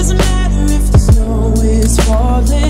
doesn't matter if the snow is falling.